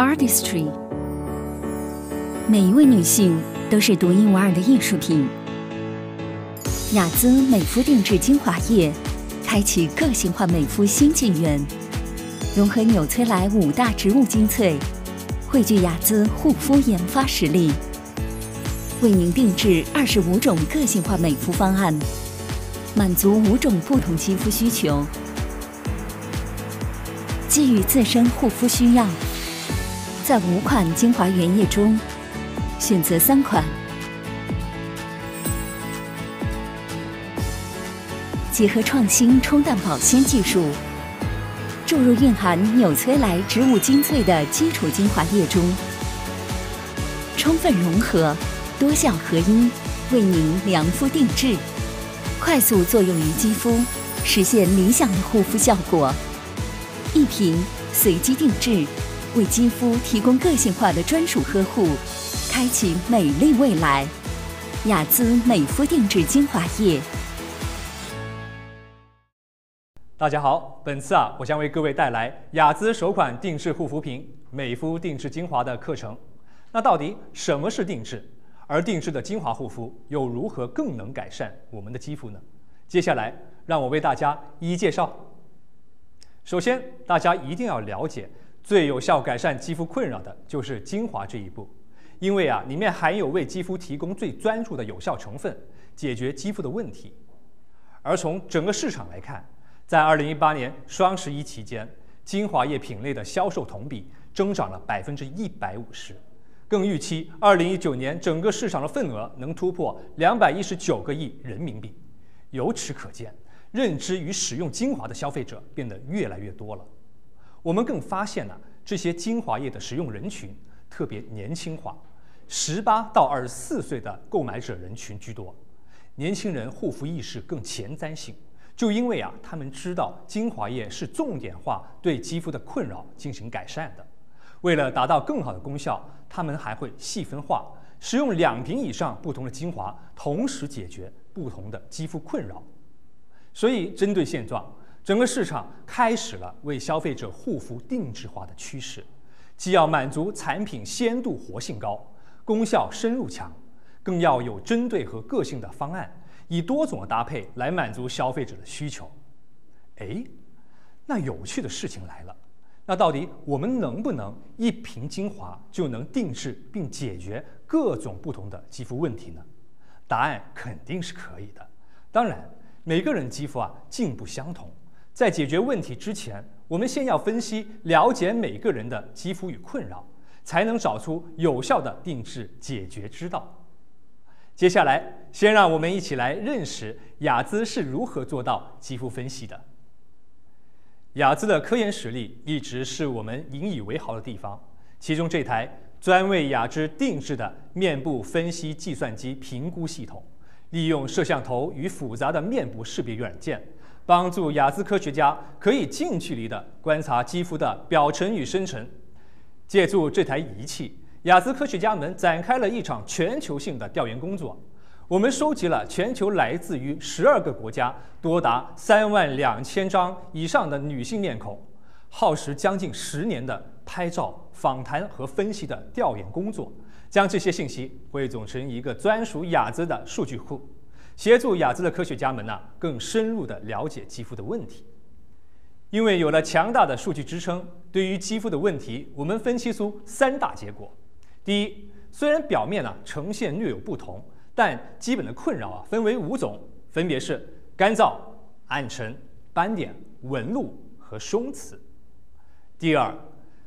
Artistry，每一位女性都是独一无二的艺术品。雅姿美肤定制精华液，开启个性化美肤新纪元。融合纽崔莱五大植物精粹，汇聚雅姿护肤研发实力，为您定制二十五种个性化美肤方案，满足五种不同肌肤需求。基于自身护肤需要。在五款精华原液中，选择三款，结合创新冲淡保鲜技术，注入蕴含纽崔莱植物精粹的基础精华液中，充分融合，多效合一，为您量肤定制，快速作用于肌肤，实现理想的护肤效果。一瓶随机定制。为肌肤提供个性化的专属呵护，开启美丽未来。雅姿美肤定制精华液。大家好，本次啊，我将为各位带来雅姿首款定制护肤品美肤定制精华的课程。那到底什么是定制？而定制的精华护肤又如何更能改善我们的肌肤呢？接下来让我为大家一一介绍。首先，大家一定要了解。最有效改善肌肤困扰的就是精华这一步，因为啊，里面含有为肌肤提供最专注的有效成分，解决肌肤的问题。而从整个市场来看，在2018年双十一期间，精华液品类的销售同比增长了百分之一百五十，更预期2019年整个市场的份额能突破两百一十九个亿人民币。由此可见，认知与使用精华的消费者变得越来越多了。我们更发现呢，这些精华液的使用人群特别年轻化，十八到二十四岁的购买者人群居多。年轻人护肤意识更前瞻性，就因为啊，他们知道精华液是重点化对肌肤的困扰进行改善的。为了达到更好的功效，他们还会细分化，使用两瓶以上不同的精华，同时解决不同的肌肤困扰。所以，针对现状。整个市场开始了为消费者护肤定制化的趋势，既要满足产品鲜度活性高、功效深入强，更要有针对和个性的方案，以多种的搭配来满足消费者的需求。哎，那有趣的事情来了，那到底我们能不能一瓶精华就能定制并解决各种不同的肌肤问题呢？答案肯定是可以的。当然，每个人肌肤啊，境不相同。在解决问题之前，我们先要分析、了解每个人的肌肤与困扰，才能找出有效的定制解决之道。接下来，先让我们一起来认识雅姿是如何做到肌肤分析的。雅姿的科研实力一直是我们引以为豪的地方，其中这台专为雅姿定制的面部分析计算机评估系统，利用摄像头与复杂的面部识别软件。帮助雅姿科学家可以近距离地观察肌肤的表层与深层。借助这台仪器，雅姿科学家们展开了一场全球性的调研工作。我们收集了全球来自于十二个国家多达三万两千张以上的女性面孔，耗时将近十年的拍照、访谈和分析的调研工作，将这些信息汇总成一个专属雅姿的数据库。协助雅姿的科学家们呢，更深入地了解肌肤的问题。因为有了强大的数据支撑，对于肌肤的问题，我们分析出三大结果：第一，虽然表面呢呈现略有不同，但基本的困扰啊分为五种，分别是干燥、暗沉、斑点、纹路和松弛。第二，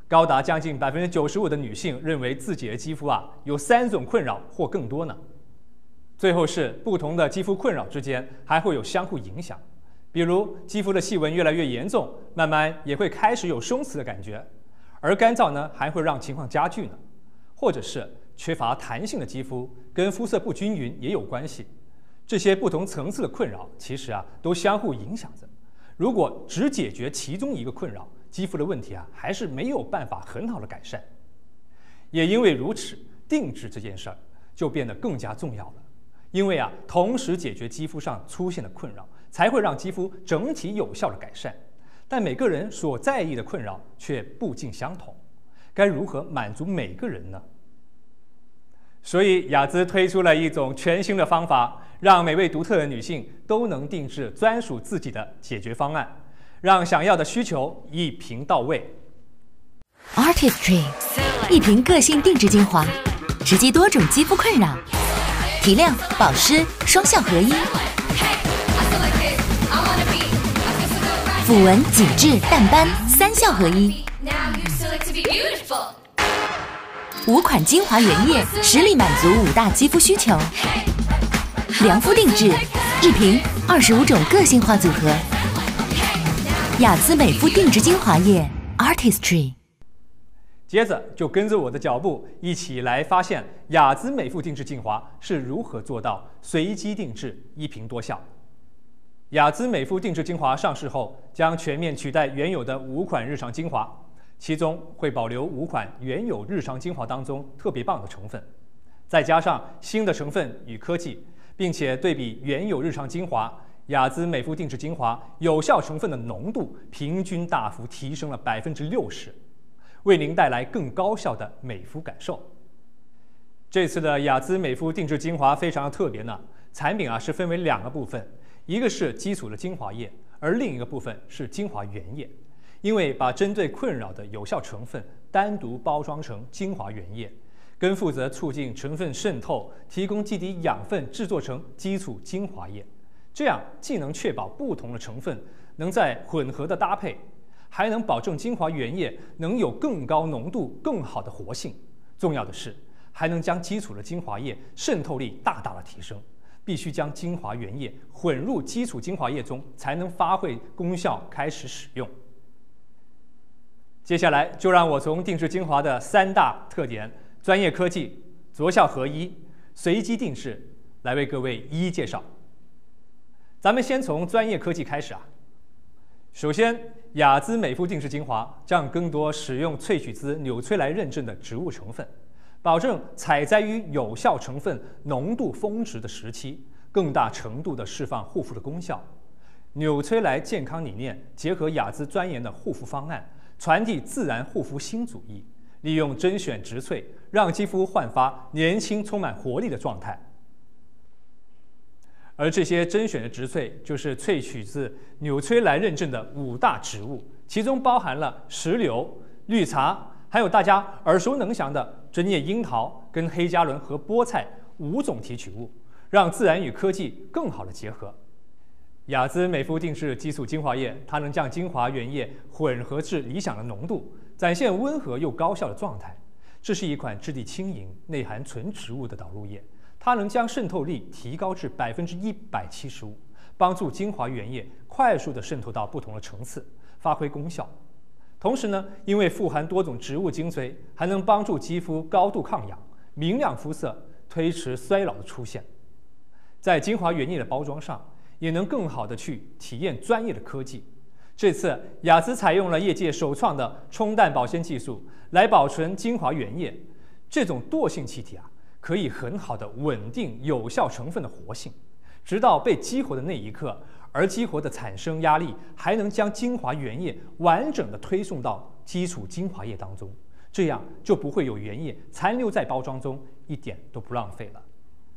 高达将近百分之九十五的女性认为自己的肌肤啊有三种困扰或更多呢。最后是不同的肌肤困扰之间还会有相互影响，比如肌肤的细纹越来越严重，慢慢也会开始有松弛的感觉，而干燥呢还会让情况加剧呢，或者是缺乏弹性的肌肤跟肤色不均匀也有关系。这些不同层次的困扰其实啊都相互影响着，如果只解决其中一个困扰，肌肤的问题啊还是没有办法很好的改善。也因为如此，定制这件事儿就变得更加重要了。因为啊，同时解决肌肤上出现的困扰，才会让肌肤整体有效的改善。但每个人所在意的困扰却不尽相同，该如何满足每个人呢？所以雅姿推出了一种全新的方法，让每位独特的女性都能定制专属自己的解决方案，让想要的需求一瓶到位。Artistry，一瓶个性定制精华，直击多种肌肤困扰，提亮、保湿双效合一，抚纹、紧致、淡斑三效合一。五款精华原液，实力满足五大肌肤需求。良肤定制，一瓶二十五种个性化组合。雅姿美肤定制精华液，Artistry。接着就跟着我的脚步，一起来发现雅姿美肤定制精华是如何做到随机定制、一瓶多效。雅姿美肤定制精华上市后，将全面取代原有的五款日常精华。其中会保留五款原有日常精华当中特别棒的成分，再加上新的成分与科技，并且对比原有日常精华，雅姿美肤定制精华有效成分的浓度平均大幅提升了百分之六十，为您带来更高效的美肤感受。这次的雅姿美肤定制精华非常的特别呢，产品啊是分为两个部分，一个是基础的精华液，而另一个部分是精华原液。因为把针对困扰的有效成分单独包装成精华原液，跟负责促进成分渗透、提供基底养分制作成基础精华液，这样既能确保不同的成分能在混合的搭配，还能保证精华原液能有更高浓度、更好的活性。重要的是，还能将基础的精华液渗透力大大的提升。必须将精华原液混入基础精华液中，才能发挥功效，开始使用。接下来就让我从定制精华的三大特点——专业科技、着效合一、随机定制，来为各位一一介绍。咱们先从专业科技开始啊。首先，雅姿美肤定制精华将更多使用萃取自纽崔莱认证的植物成分，保证采摘于有效成分浓度峰值的时期，更大程度的释放护肤的功效。纽崔莱健康理念结合雅姿钻研的护肤方案。传递自然护肤新主义，利用甄选植萃，让肌肤焕发年轻、充满活力的状态。而这些甄选的植萃，就是萃取自纽崔莱认证的五大植物，其中包含了石榴、绿茶，还有大家耳熟能详的针叶樱桃跟黑加仑和菠菜五种提取物，让自然与科技更好的结合。雅姿美肤定制激素精华液，它能将精华原液混合至理想的浓度，展现温和又高效的状态。这是一款质地轻盈、内含纯植物的导入液，它能将渗透力提高至百分之一百七十五，帮助精华原液快速的渗透到不同的层次，发挥功效。同时呢，因为富含多种植物精髓，还能帮助肌肤高度抗氧、明亮肤色，推迟衰老的出现。在精华原液的包装上。也能更好的去体验专业的科技。这次雅姿采用了业界首创的冲淡保鲜技术来保存精华原液。这种惰性气体啊，可以很好的稳定有效成分的活性，直到被激活的那一刻。而激活的产生压力还能将精华原液完整的推送到基础精华液当中，这样就不会有原液残留在包装中，一点都不浪费了。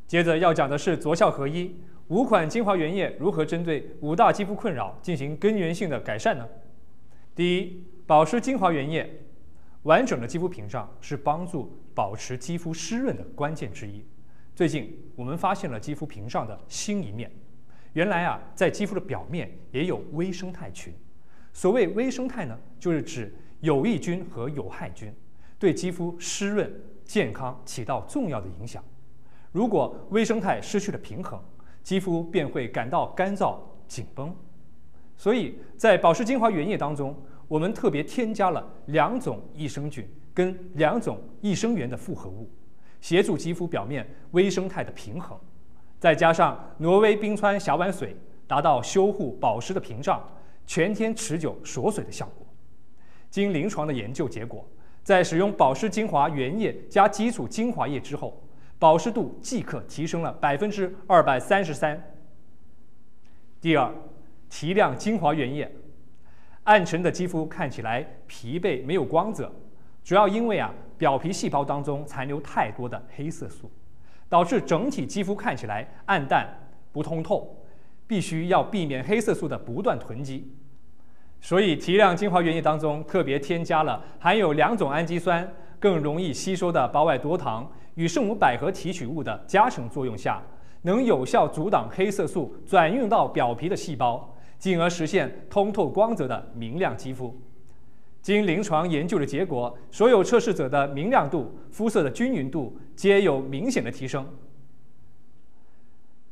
接着要讲的是着效合一。五款精华原液如何针对五大肌肤困扰进行根源性的改善呢？第一，保湿精华原液，完整的肌肤屏障是帮助保持肌肤湿润的关键之一。最近我们发现了肌肤屏障的新一面，原来啊，在肌肤的表面也有微生态群。所谓微生态呢，就是指有益菌和有害菌对肌肤湿润健康起到重要的影响。如果微生态失去了平衡，肌肤便会感到干燥紧绷，所以在保湿精华原液当中，我们特别添加了两种益生菌跟两种益生元的复合物，协助肌肤表面微生态的平衡，再加上挪威冰川峡湾水，达到修护保湿的屏障，全天持久锁水的效果。经临床的研究结果，在使用保湿精华原液加基础精华液之后。保湿度即刻提升了百分之二百三十三。第二，提亮精华原液，暗沉的肌肤看起来疲惫没有光泽，主要因为啊表皮细胞当中残留太多的黑色素，导致整体肌肤看起来暗淡不通透，必须要避免黑色素的不断囤积。所以提亮精华原液当中特别添加了含有两种氨基酸、更容易吸收的胞外多糖与圣母百合提取物的加成作用下，能有效阻挡黑色素转运到表皮的细胞，进而实现通透光泽的明亮肌肤。经临床研究的结果，所有测试者的明亮度、肤色的均匀度皆有明显的提升。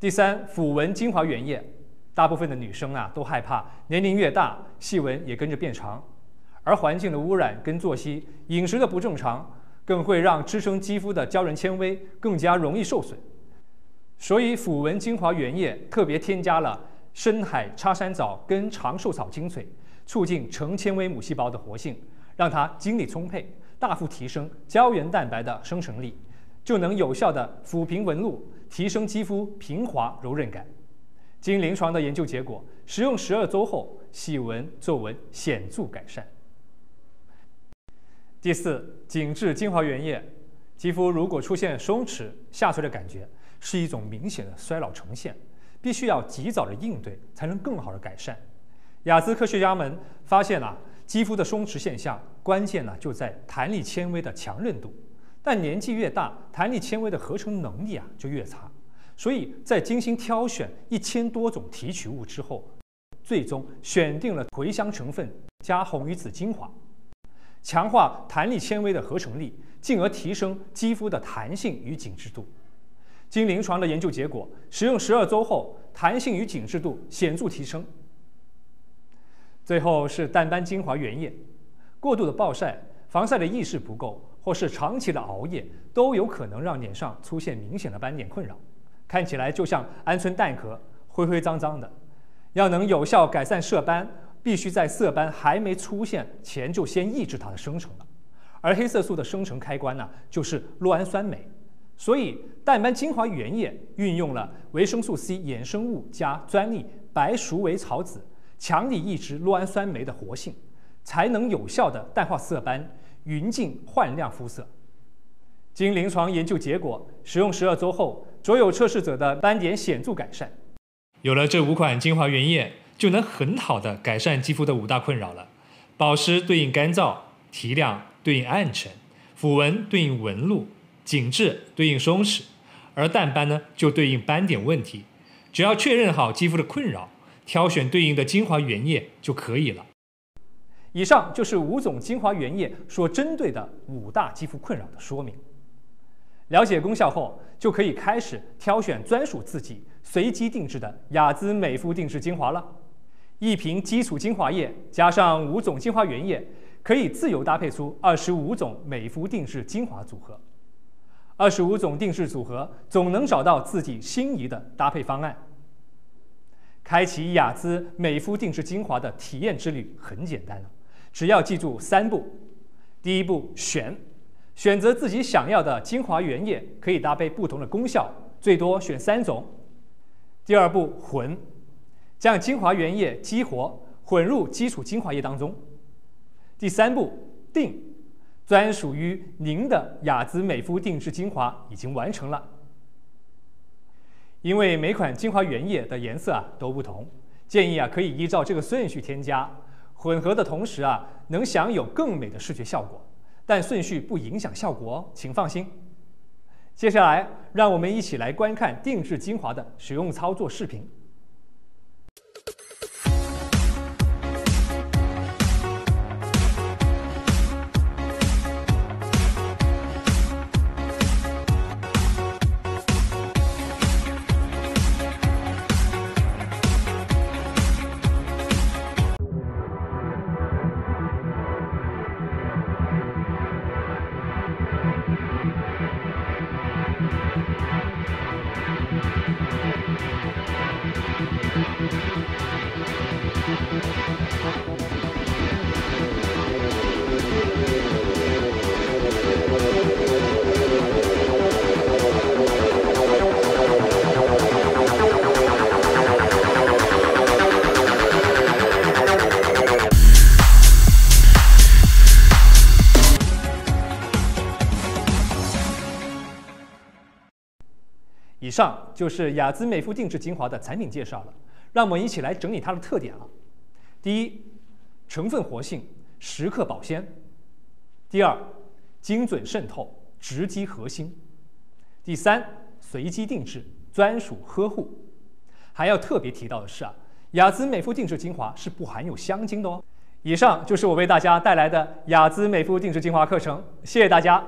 第三，抚纹精华原液。大部分的女生啊都害怕年龄越大，细纹也跟着变长，而环境的污染跟作息、饮食的不正常，更会让支撑肌肤的胶原纤维更加容易受损。所以，抚纹精华原液特别添加了深海插山藻跟长寿草精粹，促进成纤维母细胞的活性，让它精力充沛，大幅提升胶原蛋白的生成力，就能有效的抚平纹路，提升肌肤平滑柔韧感。经临床的研究结果，使用十二周后，细纹、皱纹显著改善。第四，紧致精华原液，肌肤如果出现松弛、下垂的感觉，是一种明显的衰老呈现，必须要及早的应对，才能更好的改善。雅姿科学家们发现啊，肌肤的松弛现象，关键呢就在弹力纤维的强韧度，但年纪越大，弹力纤维的合成能力啊就越差。所以在精心挑选一千多种提取物之后，最终选定了茴香成分加红鱼子精华，强化弹力纤维的合成力，进而提升肌肤的弹性与紧致度。经临床的研究结果，使用十二周后，弹性与紧致度显著提升。最后是淡斑精华原液，过度的暴晒、防晒的意识不够，或是长期的熬夜，都有可能让脸上出现明显的斑点困扰。看起来就像鹌鹑蛋壳，灰灰脏脏的。要能有效改善色斑，必须在色斑还没出现前就先抑制它的生成了。而黑色素的生成开关呢，就是酪氨酸酶。所以淡斑精华原液运用了维生素 C 衍生物加专利白鼠尾草籽，强力抑制酪氨酸酶的活性，才能有效的淡化色斑，匀净焕亮肤色。经临床研究结果，使用十二周后。所有测试者的斑点显著改善。有了这五款精华原液，就能很好的改善肌肤的五大困扰了：保湿对应干燥，提亮对应暗沉，抚纹对应纹路，紧致对应松弛，而淡斑呢就对应斑点问题。只要确认好肌肤的困扰，挑选对应的精华原液就可以了。以上就是五种精华原液所针对的五大肌肤困扰的说明。了解功效后，就可以开始挑选专属自己、随机定制的雅姿美肤定制精华了。一瓶基础精华液加上五种精华原液，可以自由搭配出二十五种美肤定制精华组合。二十五种定制组合，总能找到自己心仪的搭配方案。开启雅姿美肤定制精华的体验之旅很简单了，只要记住三步：第一步，选。选择自己想要的精华原液，可以搭配不同的功效，最多选三种。第二步混，将精华原液激活，混入基础精华液当中。第三步定，专属于您的雅姿美肤定制精华已经完成了。因为每款精华原液的颜色啊都不同，建议啊可以依照这个顺序添加，混合的同时啊能享有更美的视觉效果。但顺序不影响效果，请放心。接下来，让我们一起来观看定制精华的使用操作视频。上就是雅姿美肤定制精华的产品介绍了，让我们一起来整理它的特点了。第一，成分活性，时刻保鲜；第二，精准渗透，直击核心；第三，随机定制，专属呵护。还要特别提到的是啊，雅姿美肤定制精华是不含有香精的哦。以上就是我为大家带来的雅姿美肤定制精华课程，谢谢大家。